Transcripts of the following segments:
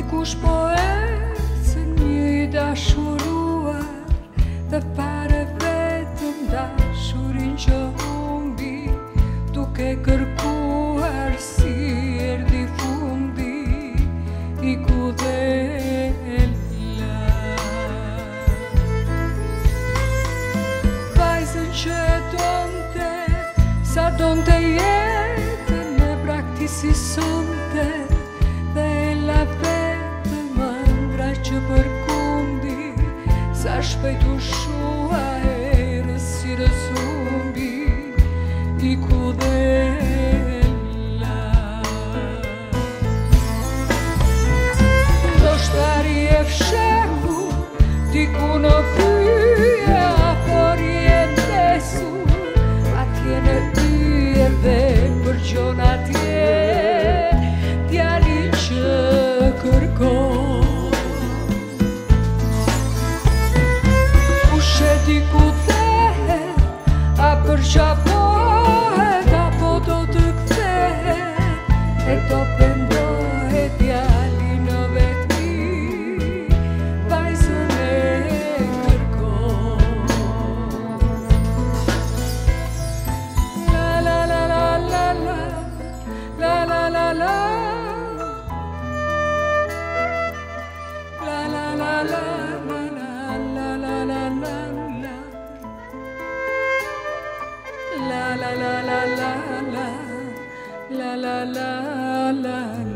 ikus poet, zen nida da pa. Ikude la la la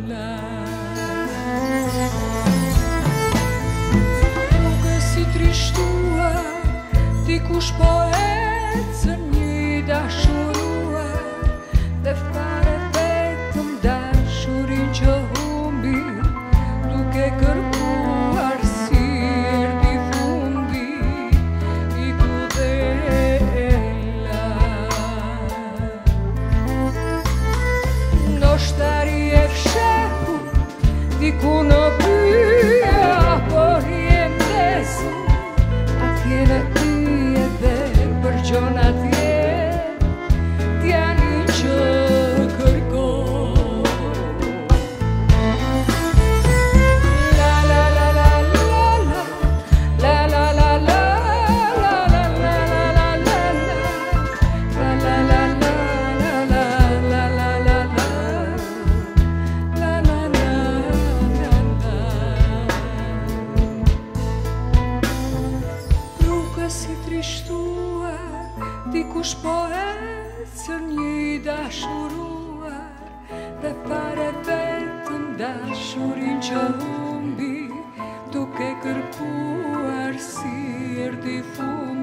poštari je všehu, di kuno pije. është po një i dashuruar Dhe fare vetëm dashurin që humbi Tuk e kërkuar si erdi fur